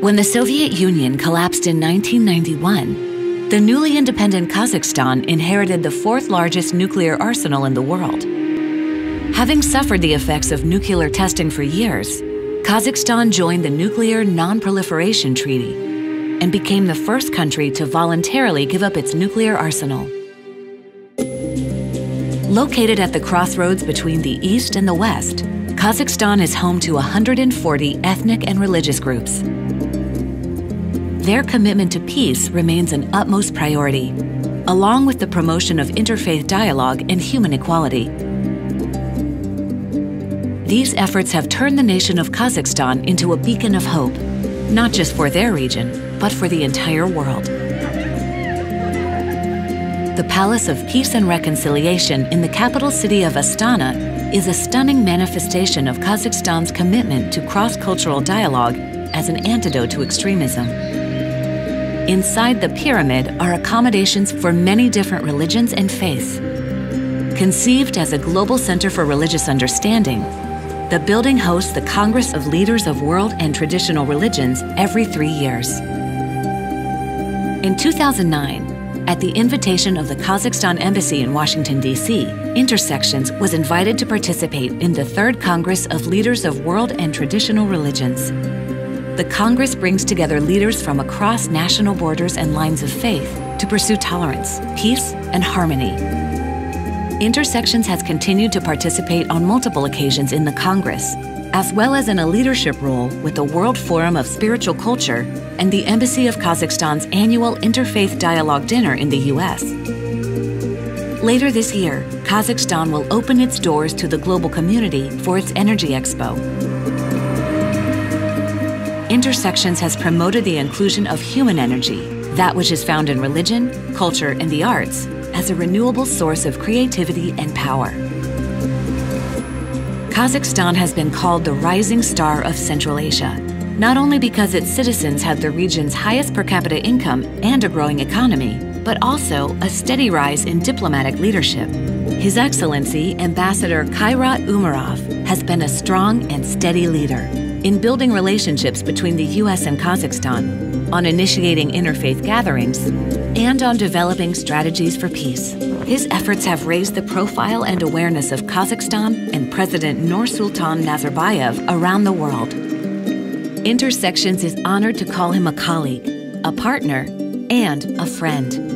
When the Soviet Union collapsed in 1991, the newly independent Kazakhstan inherited the fourth largest nuclear arsenal in the world. Having suffered the effects of nuclear testing for years, Kazakhstan joined the Nuclear Non-Proliferation Treaty and became the first country to voluntarily give up its nuclear arsenal. Located at the crossroads between the East and the West, Kazakhstan is home to 140 ethnic and religious groups. Their commitment to peace remains an utmost priority, along with the promotion of interfaith dialogue and human equality. These efforts have turned the nation of Kazakhstan into a beacon of hope, not just for their region, but for the entire world. The Palace of Peace and Reconciliation in the capital city of Astana is a stunning manifestation of Kazakhstan's commitment to cross-cultural dialogue as an antidote to extremism. Inside the pyramid are accommodations for many different religions and faiths. Conceived as a global center for religious understanding, the building hosts the Congress of Leaders of World and Traditional Religions every three years. In 2009, at the invitation of the Kazakhstan Embassy in Washington, D.C., Intersections was invited to participate in the Third Congress of Leaders of World and Traditional Religions. The Congress brings together leaders from across national borders and lines of faith to pursue tolerance, peace, and harmony. Intersections has continued to participate on multiple occasions in the Congress, as well as in a leadership role with the World Forum of Spiritual Culture and the Embassy of Kazakhstan's annual Interfaith Dialogue Dinner in the U.S. Later this year, Kazakhstan will open its doors to the global community for its Energy Expo. Intersections has promoted the inclusion of human energy, that which is found in religion, culture, and the arts, as a renewable source of creativity and power. Kazakhstan has been called the rising star of Central Asia, not only because its citizens have the region's highest per capita income and a growing economy, but also a steady rise in diplomatic leadership. His Excellency Ambassador Kairat Umarov has been a strong and steady leader in building relationships between the U.S. and Kazakhstan, on initiating interfaith gatherings, and on developing strategies for peace. His efforts have raised the profile and awareness of Kazakhstan and President Nursultan Nazarbayev around the world. Intersections is honored to call him a colleague, a partner, and a friend.